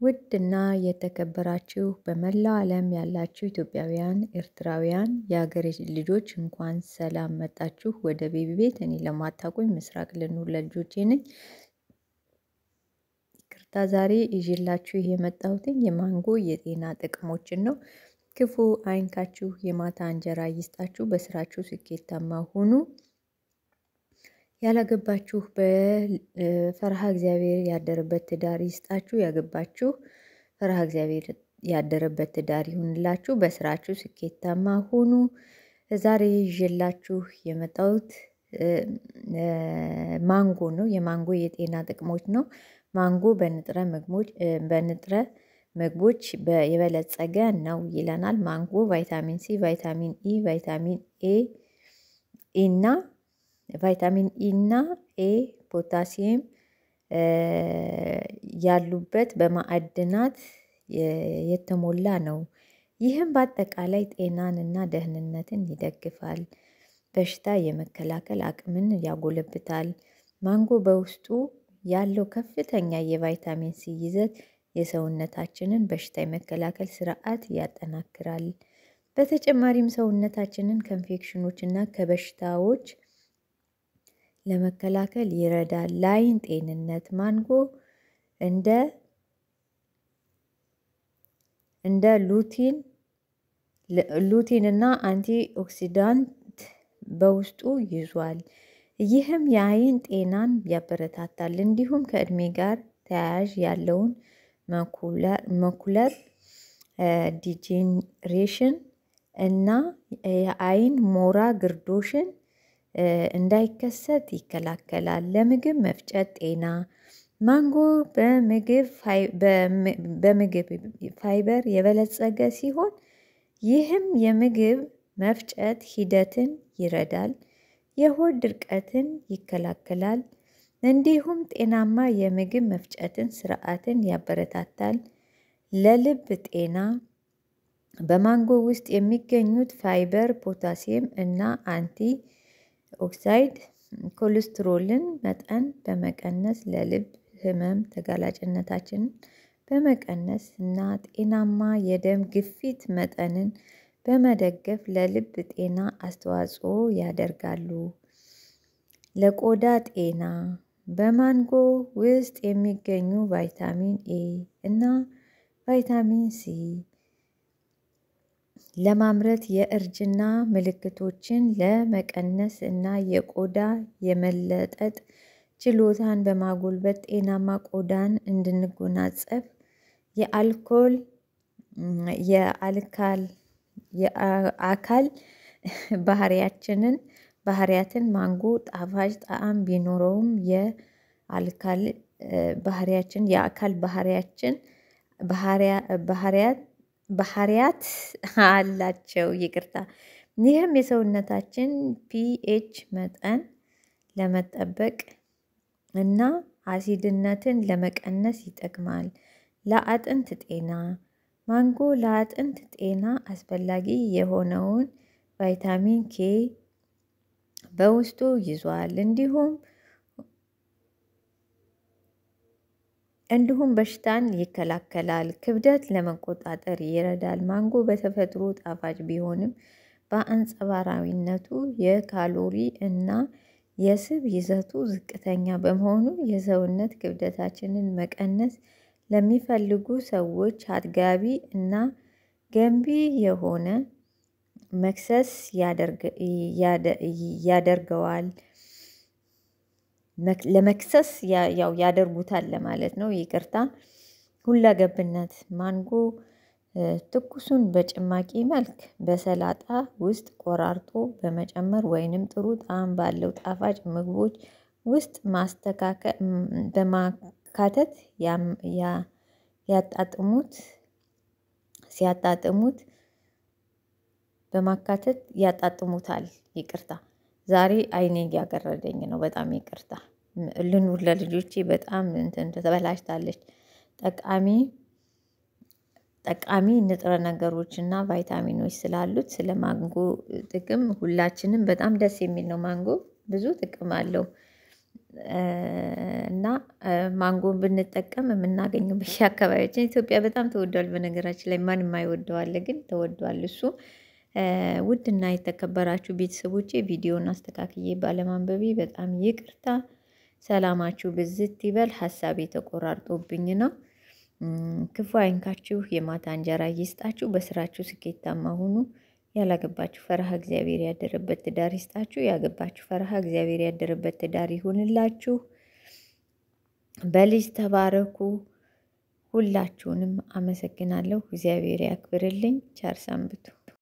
ውድና የተከበራችሁ በመላው ዓለም ያላችሁ ኢትዮጵያውያን፣ ኤርትራውያን የሀገሬ ልጆች እንኳን ሰላም መጣችሁ ወደ ቤቢ ቤት። እኔ ለማታውቁኝ ምስራቅ ልኑር ለልጆቼ ነኝ። ይቅርታ ዛሬ ይዤላችሁ የመጣሁትኝ የማንጎ የጤና ጥቅሞችን ነው። ክፉ አይንካችሁ፣ የማታ እንጀራ ይስጣችሁ፣ በስራችሁ ስኬታማ ሁኑ። ያላገባችሁ በፈርሃ እግዚአብሔር ያደረበት ትዳር ይስጣችሁ። ያገባችሁ ፈርሃ እግዚአብሔር ያደረበት ትዳር ይሁንላችሁ። በስራችሁ ስኬታማ ሁኑ። ዛሬ ይዤላችሁ የመጣሁት ማንጎ ነው። የማንጎ የጤና ጥቅሞች ነው። ማንጎ በንጥረ ምግቦች በንጥረ ምግቦች የበለጸገ ነው ይለናል። ማንጎ ቫይታሚን ሲ፣ ቫይታሚን ኢ፣ ቫይታሚን ኤ እና ቫይታሚን ኢ እና ኤ ፖታሲየም ያሉበት በማዕድናት የተሞላ ነው። ይህም በአጠቃላይ ጤናን እና ደህንነትን ይደግፋል። በሽታ የመከላከል አቅምን ያጎለብታል። ማንጎ በውስጡ ያለው ከፍተኛ የቫይታሚን ሲ ይዘት የሰውነታችንን በሽታ የመከላከል ስርዓት ያጠናክራል። በተጨማሪም ሰውነታችንን ከኢንፌክሽኖች እና ከበሽታዎች ለመከላከል ይረዳል። ለዓይን ጤንነት ማንጎ እንደ እንደ lutein lutein እና antioxidant በውስጡ ይዟል። ይህም የዓይን ጤናን ያበረታታል። እንዲሁም ከእድሜ ጋር ተያያዥ ያለውን macular degeneration እና የዓይን ሞራ ግርዶሽን እንዳይከሰት ይከላከላል። ለምግብ መፍጨት ጤና ማንጎ በምግብ ፋይበር የበለጸገ ሲሆን ይህም የምግብ መፍጨት ሂደትን ይረዳል። የሆድ ድርቀትን ይከላከላል። እንዲሁም ጤናማ የምግብ መፍጨትን ስርዓትን ያበረታታል። ለልብ ጤና በማንጎ ውስጥ የሚገኙት ፋይበር፣ ፖታሲየም እና antioxidant ኮሌስትሮልን መጠን በመቀነስ ለልብ ህመም ተጋላጭነታችንን በመቀነስ እና ጤናማ የደም ግፊት መጠንን በመደገፍ ለልብ ጤና አስተዋጽኦ ያደርጋሉ። ለቆዳ ጤና በማንጎ ውስጥ የሚገኙ ቫይታሚን ኤ እና ቫይታሚን ሲ ለማምረት የእርጅና ምልክቶችን ለመቀነስ እና የቆዳ የመለጠጥ ችሎታን በማጎልበት ጤናማ ቆዳን እንድንጎናጸፍ የአልኮል የአካል ባህሪያችንን ባህሪያትን ማንጎ ጣፋጭ ጣዕም ቢኖረውም የአልካል ባህሪያችን የአካል ባህሪያችን ባህሪያት ባህሪያት አላቸው። ይቅርታ ይህም የሰውነታችን ፒኤች መጠን ለመጠበቅ እና አሲድነትን ለመቀነስ ይጠቅማል። ለአጥንት ጤና ማንጎ ለአጥንት ጤና አስፈላጊ የሆነውን ቫይታሚን ኬ በውስጡ ይዟል። እንዲሁም እንዲሁም በሽታን ይከላከላል። ክብደት ለመቆጣጠር ይረዳል። ማንጎ በተፈጥሮ ጣፋጭ ቢሆንም በአንጸባራዊነቱ የካሎሪ እና የስብ ይዘቱ ዝቅተኛ በመሆኑ የሰውነት ክብደታችንን መቀነስ ለሚፈልጉ ሰዎች አጥጋቢ እና ገንቢ የሆነ መክሰስ ያደርገዋል። ለመክሰስ ያው ያደርጉታል ለማለት ነው። ይቅርታ ሁለገብነት ማንጎ ትኩሱን በጭማቂ መልክ በሰላጣ ውስጥ ቆራርጦ በመጨመር ወይንም ጥሩ ጣዕም ባለው ጣፋጭ ምግቦች ውስጥ ማስተካከል በማካተት ያጣጥሙት ሲያጣጥሙት በማካተት ያጣጥሙታል። ይቅርታ ዛሬ አይኔ እያገረደኝ ነው። በጣም ይቅርታ። ልኑር ለልጆቼ በጣም እንትን ተበላሽታለች። ጠቃሚ ጠቃሚ ንጥረ ነገሮች እና ቫይታሚኖች ስላሉት ስለ ማንጎ ጥቅም ሁላችንም በጣም ደስ የሚል ነው። ማንጎ ብዙ ጥቅም አለው። እና ማንጎን ብንጠቀም የምናገኘው በየአካባቢያችን ኢትዮጵያ በጣም ተወዷል። በነገራችን ላይ ማንም አይወደዋል፣ ግን ተወዷል እሱ። ውድና የተከበራችሁ ቤተሰቦቼ ቪዲዮን አስተካክዬ ባለማንበቤ በጣም ይቅርታ። ሰላማችሁ ብዝት ይበል። ሀሳቤ ተቆራርጦብኝ ነው። ክፉ አይንካችሁ፣ የማታ እንጀራ ይስጣችሁ፣ በስራችሁ ስኬታማ ሁኑ። ያላገባችሁ ፈረሃ እግዚአብሔር ያደረበት ትዳር ይስጣችሁ። ያገባችሁ ፈረሃ እግዚአብሔር ያደረበት ትዳር ይሁንላችሁ። በልጅ ተባረኩ። ሁላችሁንም አመሰግናለሁ። እግዚአብሔር ያክብርልኝ። ቻር ሰንብቱ።